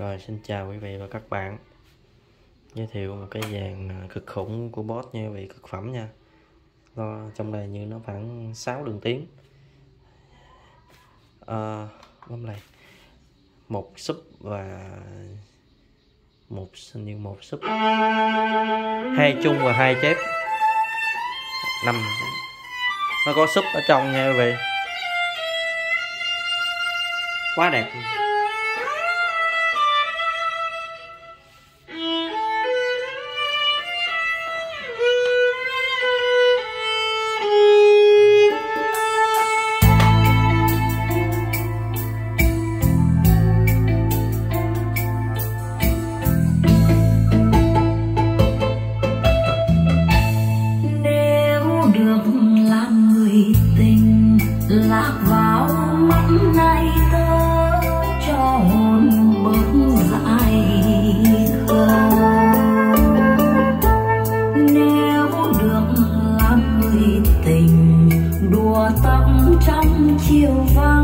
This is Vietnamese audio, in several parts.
Rồi xin chào quý vị và các bạn. Giới thiệu một cái dàn à, cực khủng của boss nha quý vị, cực phẩm nha. Lo trong này như nó khoảng 6 đường tiếng à, Bấm này một sub và một sinh như một sub. Hai chung và hai chép. Năm. Nó có sub ở trong nha quý vị. Quá đẹp. Mắt này tớ cho hồn bớt dại khờ nếu được làm người tình, đùa tóc trong chiều vang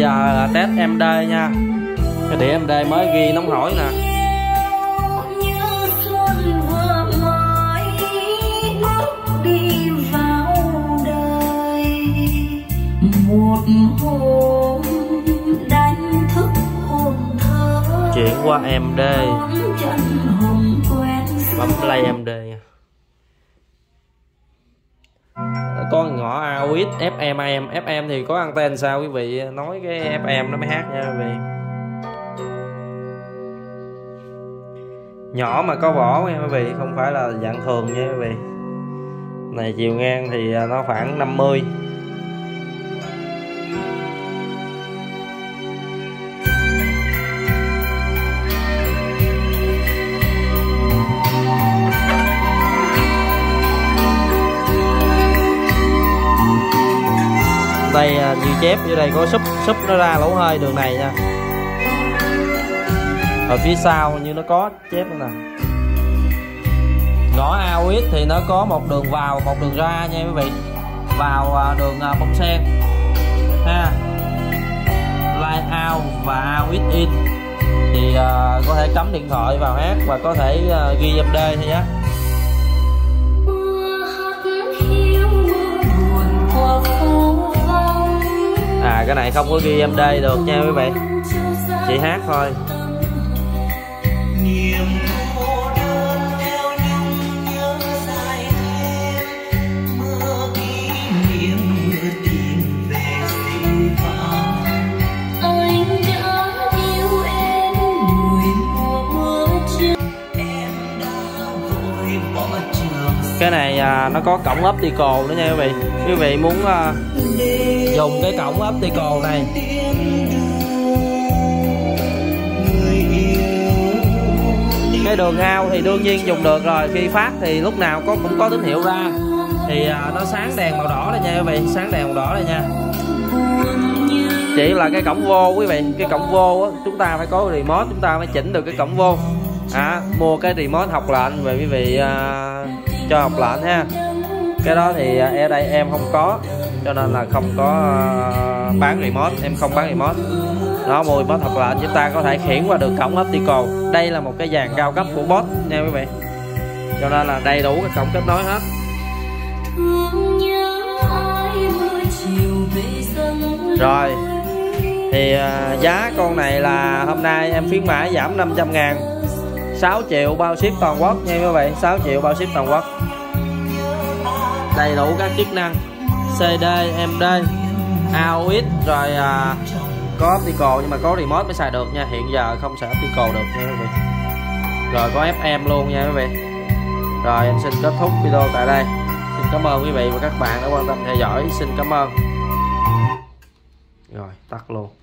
giờ là test MD nha. Cái đĩa MD mới ghi nóng hổi nè. Một hôm đánh thức hồn thơ Chuyển qua MD Bấm play MD nha có ngõ AUX FM AM FM thì có anten sao quý vị? Nói cái FM nó mới hát nha quý vị. Nhỏ mà có vỏ nha quý vị, không phải là dạng thường nha quý vị. Này, chiều ngang thì à, nó khoảng 50 đây à, như chép dưới đây có súp súp nó ra lỗ hơi đường này nha. Ở phía sau như nó có chép nè. Ngõ AUX thì nó có một đường vào một đường ra nha quý vị. Vào à, đường à, bông sen ha. Line out và out in. Thì uh, có thể cắm điện thoại vào hát và có thể uh, ghi âm D thôi nhé. Cái này không có ghi âm đây được nha quý vị. Chị hát thôi. Cái này à, nó có cổng optical nữa nha quý vị. Quý vị muốn à, dùng cái cổng optical này. Cái đường ao thì đương nhiên dùng được rồi. Khi phát thì lúc nào có cũng có tín hiệu ra. Thì à, nó sáng đèn màu đỏ đây nha quý vị. Sáng đèn màu đỏ đây nha. Chỉ là cái cổng vô quý vị. Cái cổng vô á, chúng ta phải có remote chúng ta phải chỉnh được cái cổng vô. À, mua cái remote học lệnh về quý vị à, cho học lệnh ha. Cái đó thì à, ở đây em không có, cho nên là không có à, bán remote, em không bán remote. Nó mua remote thật lệnh chúng ta có thể khiển qua được cổng optical. Đây là một cái dàn cao cấp của boss nha quý vị. Cho nên là đầy đủ cái cổng kết nối hết. Rồi. thì à, giá con này là hôm nay em khuyến mãi giảm 500 ngàn. 6 triệu bao ship toàn quốc nha các bạn, 6 triệu bao ship toàn quốc. Đầy đủ các chức năng. CD, MD, AUX rồi à, có optical nhưng mà có remote mới xài được nha. Hiện giờ không xài optical được nha quý vị. Rồi có FM luôn nha quý vị. Rồi em xin kết thúc video tại đây. Xin cảm ơn quý vị và các bạn đã quan tâm theo dõi. Xin cảm ơn. Rồi tắt luôn.